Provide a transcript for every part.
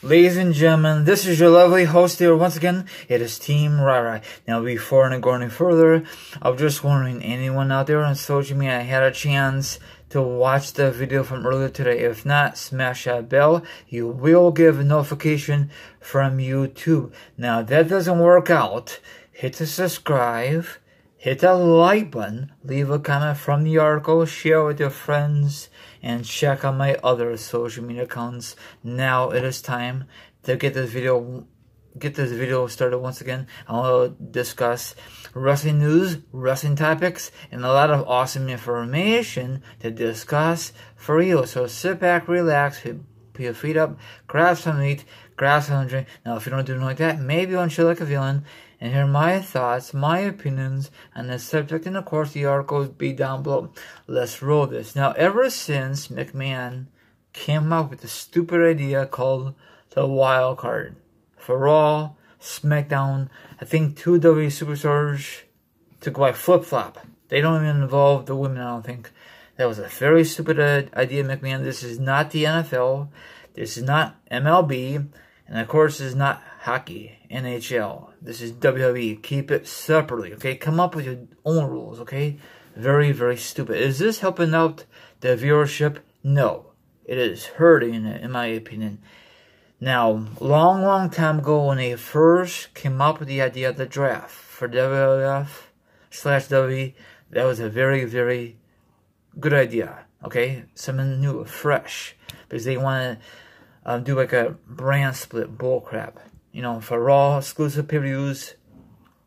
Ladies and gentlemen, this is your lovely host here once again. It is Team RyRy. Now, before I go any further, I'm just wondering, anyone out there on social media had a chance to watch the video from earlier today? If not, smash that bell. You will get a notification from YouTube. Now, that doesn't work out. Hit the subscribe, hit the like button, leave a comment from the article, share with your friends, and check out my other social media accounts. Now it is time to get this video get this video started once again. I will discuss wrestling news, wrestling topics, and a lot of awesome information to discuss for you. So sit back, relax, put your feet up, grab some meat, grab some drink. Now, if you don't do anything like that, maybe you want to chill like a feeling and hear my thoughts, my opinions on the subject, and of course the article will be down below. Let's roll this. Now, ever since McMahon came up with the stupid idea called the wild card for Raw, SmackDown, I think two W superstars took like flip flop. They don't even involve the women, I don't think. That was a very stupid uh, idea, McMahon. This is not the NFL. This is not MLB. And of course, this is not hockey, NHL. This is WWE. Keep it separately, okay? Come up with your own rules, okay? Very, very stupid. Is this helping out the viewership? No. It is hurting in my opinion. Now, long, long time ago when they first came up with the idea of the draft for WWF slash WWE, that was a very, very good idea, okay? Something new, fresh, because they want to um, do like a brand split bullcrap you know, for Raw exclusive pay-per-views,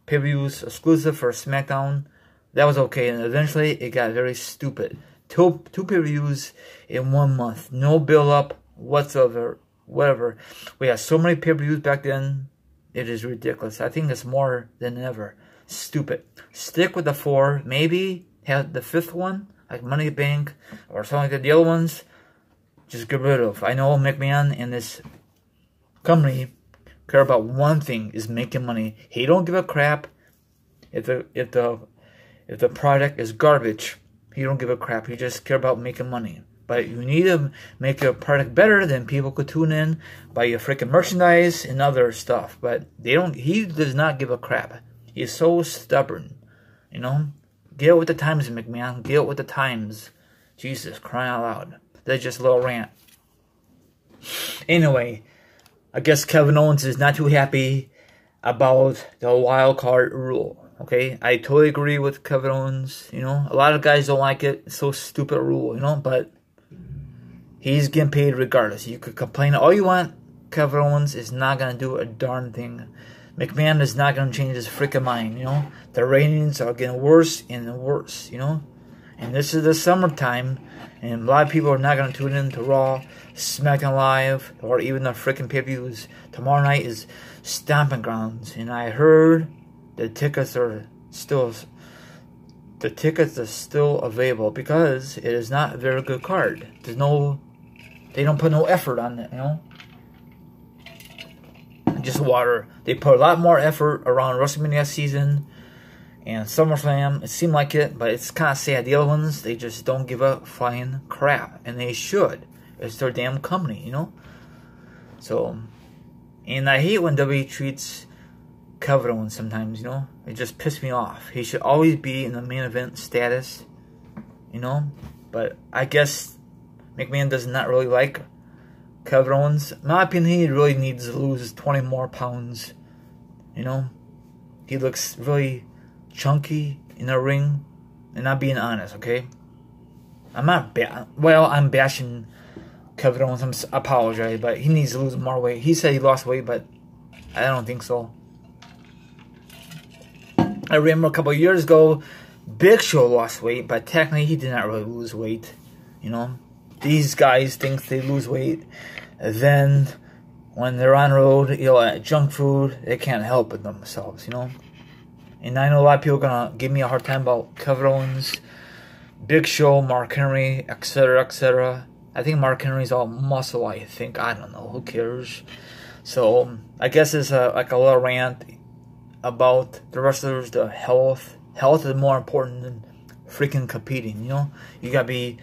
pay-per-views exclusive for SmackDown, that was okay. And eventually, it got very stupid. Two two pay-per-views in one month, no build-up whatsoever, whatever. We had so many pay-per-views back then. It is ridiculous. I think it's more than ever. Stupid. Stick with the four. Maybe have the fifth one, like Money Bank or something like that. The other ones, just get rid of. I know McMahon and this company care about one thing is making money. He don't give a crap if the if the if the product is garbage. He don't give a crap. He just care about making money. But you need to make your product better, then people could tune in, buy your freaking merchandise and other stuff. But they don't. He does not give a crap. He's so stubborn. You know, get with the times, McMahon. Get with the times. Jesus, crying out loud. That's just a little rant. Anyway, I guess Kevin Owens is not too happy about the wild card rule. Okay, I totally agree with Kevin Owens. You know, a lot of guys don't like it. It's so stupid rule, you know, but he's getting paid regardless. You could complain all you want. Kevin Owens is not gonna do a darn thing. McMahon is not gonna change his freaking mind. You know, the ratings are getting worse and worse. You know, and this is the summertime, and a lot of people are not gonna tune in to Raw SmackDown Live, or even the freaking pay-per-views. Tomorrow night is Stomping Grounds, and I heard the tickets are still the tickets are still available because it is not a very good card. There's no, they don't put no effort on it, you know. Just water. They put a lot more effort around WrestleMania season and SummerSlam. It seemed like it, but it's kind of sad. The other ones, they just don't give a flying crap, and they should. It's their damn company, you know? So, and I hate when WWE treats Kevin Owens sometimes, you know? It just pisses me off. He should always be in the main event status, you know? But I guess McMahon does not really like Kevin Owens. In my opinion, he really needs to lose 20 more pounds, you know? He looks really chunky in a ring, and not being honest, okay? I'm not ba- well, I'm bashing Kevin Owens. I apologize, but he needs to lose more weight. He said he lost weight, but I don't think so. I remember a couple years ago, Big Show lost weight, but technically he did not really lose weight. You know, these guys think they lose weight, and then when they're on road, you know, at junk food, they can't help it themselves. You know, and I know a lot of people gonna give me a hard time about Kevin Owens, Big Show, Mark Henry, etc., etc. I think Mark Henry's all muscle. I think I don't know. Who cares? So I guess it's a, like a little rant about the wrestlers. The health. Health is more important than freaking competing. You know, you gotta be,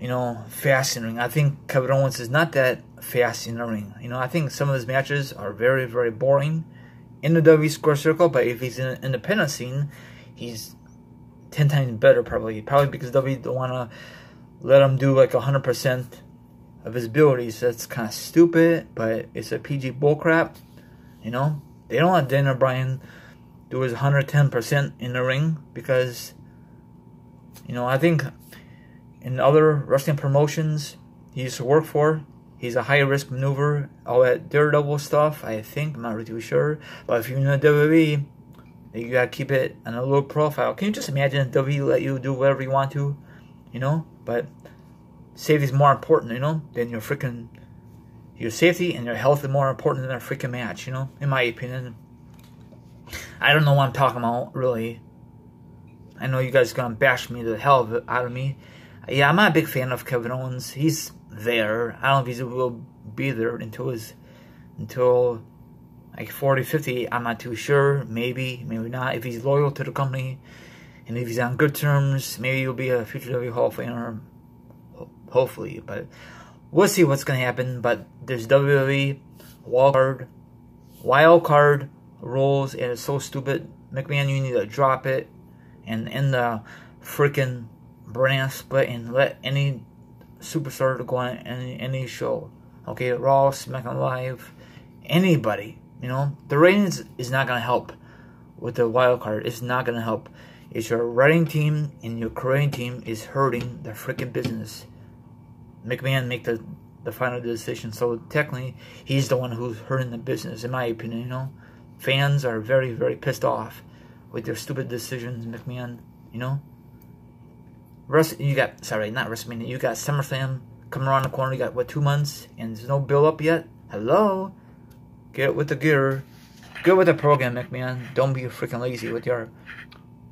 you know, fascinating. I think Kevin Owens is not that fast in the ring. You know, I think some of his matches are very, very boring in the W square circle, but if he's in an independent scene, he's 10 times better probably. Probably because W don't want to let him do like 100% of his abilities. That's kind of stupid, but it's a PG bullcrap. You know, they don't let Daniel Bryan do his 110% in the ring because, you know, I think in other wrestling promotions he used to work for, he's a high risk maneuver, all that daredevil stuff, I think, I'm not really too sure. But if you're in the WWE, you gotta keep it on a low profile. Can you just imagine WWE let you do whatever you want to, you know? But safety is more important, you know, than your freaking your safety and your health is more important than a freaking match, you know, in my opinion. I don't know what I'm talking about, really. I know you guys are gonna bash me the hell out of me. Yeah, I'm not a big fan of Kevin Owens. He's there. I don't know if he will be there until his until like 40, 50. I'm not too sure. Maybe, maybe not. If he's loyal to the company and if he's on good terms, maybe he'll be a future W Hall of Famer. Hopefully, but we'll see what's gonna happen. But there's WWE wild card, wild card rules, and it's so stupid. McMahon, you need to drop it and end the freaking brand split and let any superstar to go on any any show. Okay, Raw, SmackDown Live, anybody. You know, the ratings is not gonna help with the wild card. It's not gonna help. It's your writing team and your creating team is hurting the freaking business. McMahon make the the final decision, so technically he's the one who's hurting the business, in my opinion. You know, fans are very very pissed off with their stupid decisions, McMahon. You know. Rest, you got sorry, not WrestleMania. You got SummerSlam coming around the corner. You got what two months, and there's no build up yet. Hello, get with the gear, get with the program, McMahon. Don't be freaking lazy with your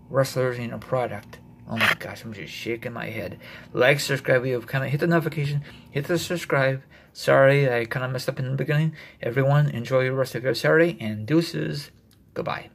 wrestlers and your product. Oh my gosh, I'm just shaking my head. Like, subscribe, you've kind of hit the notification, hit the subscribe. Sorry, I kind of messed up in the beginning. Everyone, enjoy the rest of your Saturday and deuces. Goodbye.